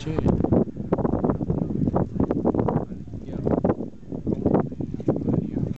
too.